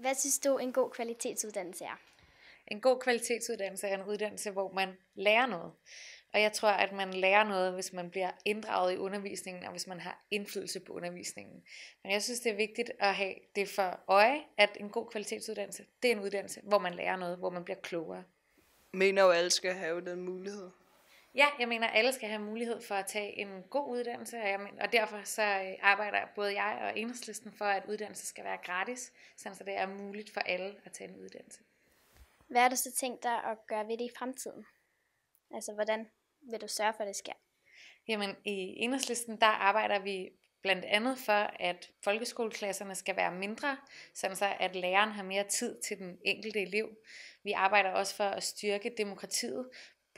Hvad synes du, en god kvalitetsuddannelse er? En god kvalitetsuddannelse er en uddannelse, hvor man lærer noget. Og jeg tror, at man lærer noget, hvis man bliver inddraget i undervisningen, og hvis man har indflydelse på undervisningen. Men jeg synes, det er vigtigt at have det for øje, at en god kvalitetsuddannelse, det er en uddannelse, hvor man lærer noget, hvor man bliver klogere. Mener jo, at alle skal have den mulighed. Ja, jeg mener, at alle skal have mulighed for at tage en god uddannelse, og, jeg mener, og derfor så øh, arbejder både jeg og enhedslisten for, at uddannelse skal være gratis, så det er muligt for alle at tage en uddannelse. Hvad er du så tænkt dig at gøre ved det i fremtiden? Altså, hvordan vil du sørge for, at det sker? Jamen, i enhedslisten, der arbejder vi blandt andet for, at folkeskoleklasserne skal være mindre, sådan så at læreren har mere tid til den enkelte elev. Vi arbejder også for at styrke demokratiet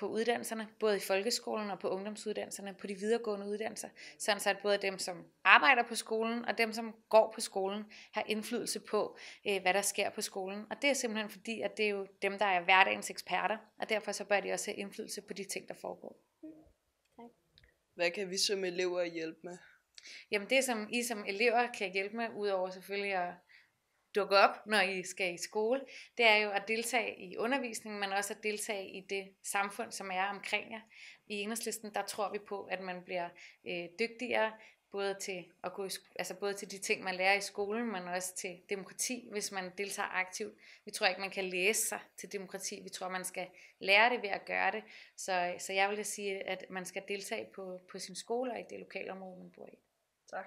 på uddannelserne, både i folkeskolen og på ungdomsuddannelserne, på de videregående uddannelser, sådan så at både dem, som arbejder på skolen, og dem, som går på skolen, har indflydelse på, øh, hvad der sker på skolen. Og det er simpelthen fordi, at det er jo dem, der er hverdagens eksperter, og derfor så bør de også have indflydelse på de ting, der foregår. Hvad kan vi som elever hjælpe med? Jamen det, som I som elever kan hjælpe med, udover selvfølgelig at dukke op, når I skal i skole, det er jo at deltage i undervisningen, men også at deltage i det samfund, som er omkring jer. I enhedslisten, der tror vi på, at man bliver øh, dygtigere, både til, at gå i, altså både til de ting, man lærer i skolen, men også til demokrati, hvis man deltager aktivt. Vi tror ikke, man kan læse sig til demokrati. Vi tror, man skal lære det ved at gøre det. Så, så jeg vil sige, at man skal deltage på, på sin skole og i det lokalområde, man bor i. Tak.